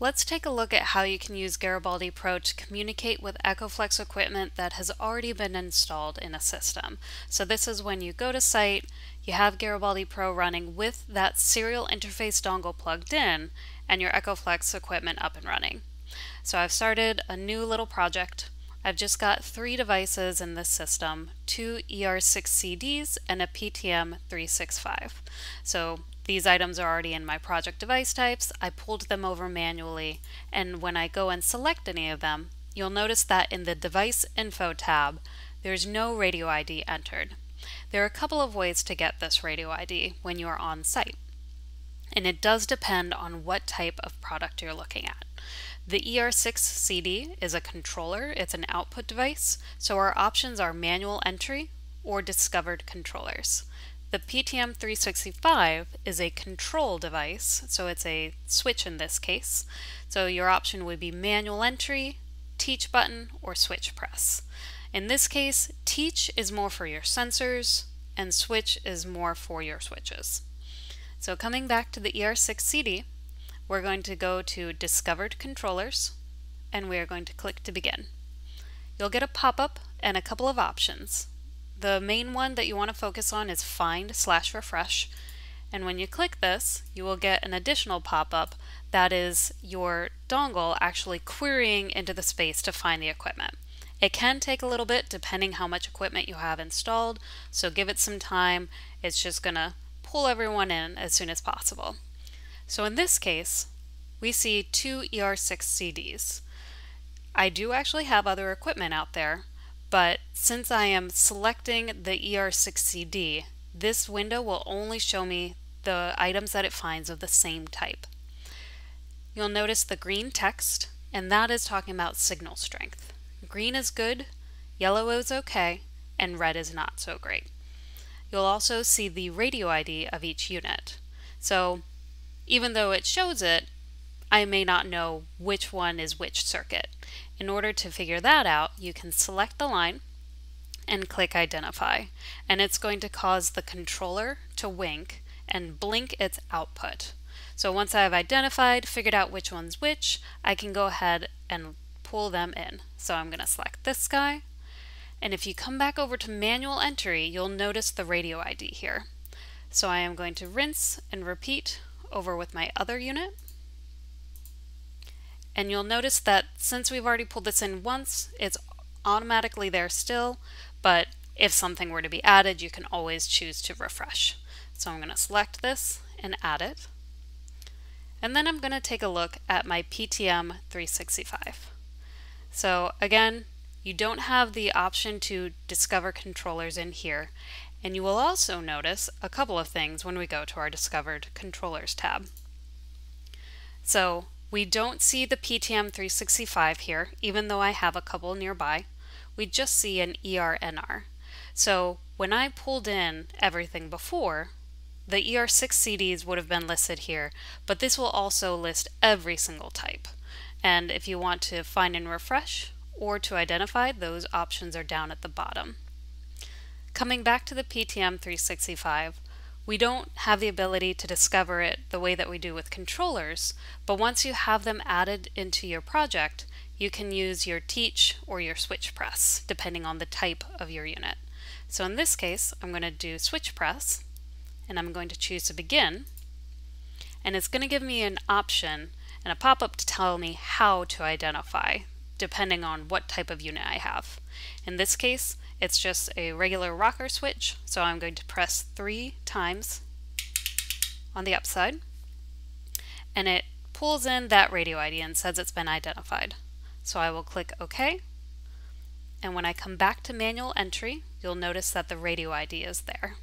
Let's take a look at how you can use Garibaldi Pro to communicate with EchoFlex equipment that has already been installed in a system. So this is when you go to site, you have Garibaldi Pro running with that serial interface dongle plugged in and your EchoFlex equipment up and running. So I've started a new little project. I've just got three devices in this system, two ER6 CDs and a PTM 365. So these items are already in my project device types. I pulled them over manually, and when I go and select any of them, you'll notice that in the Device Info tab, there's no radio ID entered. There are a couple of ways to get this radio ID when you are on site, and it does depend on what type of product you're looking at. The ER6 CD is a controller, it's an output device, so our options are manual entry or discovered controllers. The PTM365 is a control device, so it's a switch in this case. So your option would be manual entry, teach button, or switch press. In this case, teach is more for your sensors, and switch is more for your switches. So coming back to the ER6 CD, we're going to go to Discovered Controllers, and we are going to click to begin. You'll get a pop-up and a couple of options. The main one that you want to focus on is find slash refresh. And when you click this, you will get an additional pop-up that is your dongle actually querying into the space to find the equipment. It can take a little bit depending how much equipment you have installed, so give it some time. It's just going to pull everyone in as soon as possible. So in this case, we see two ER6 CDs. I do actually have other equipment out there, but since I am selecting the ER6CD, this window will only show me the items that it finds of the same type. You'll notice the green text, and that is talking about signal strength. Green is good, yellow is okay, and red is not so great. You'll also see the radio ID of each unit. So even though it shows it, I may not know which one is which circuit. In order to figure that out, you can select the line and click Identify, and it's going to cause the controller to wink and blink its output. So once I've identified, figured out which one's which, I can go ahead and pull them in. So I'm going to select this guy, and if you come back over to manual entry, you'll notice the radio ID here. So I am going to rinse and repeat over with my other unit. And you'll notice that since we've already pulled this in once, it's automatically there still, but if something were to be added, you can always choose to refresh. So I'm going to select this and add it. And then I'm going to take a look at my PTM 365. So again, you don't have the option to discover controllers in here. And you will also notice a couple of things when we go to our Discovered Controllers tab. So we don't see the PTM 365 here, even though I have a couple nearby. We just see an ERNR. So when I pulled in everything before, the ER6 CDs would have been listed here, but this will also list every single type. And if you want to find and refresh or to identify, those options are down at the bottom. Coming back to the PTM 365, we don't have the ability to discover it the way that we do with controllers, but once you have them added into your project, you can use your teach or your switch press, depending on the type of your unit. So in this case, I'm going to do switch press, and I'm going to choose to begin, and it's going to give me an option and a pop-up to tell me how to identify, depending on what type of unit I have. In this case, it's just a regular rocker switch, so I'm going to press three times on the upside, and it pulls in that radio ID and says it's been identified. So I will click OK, and when I come back to manual entry, you'll notice that the radio ID is there.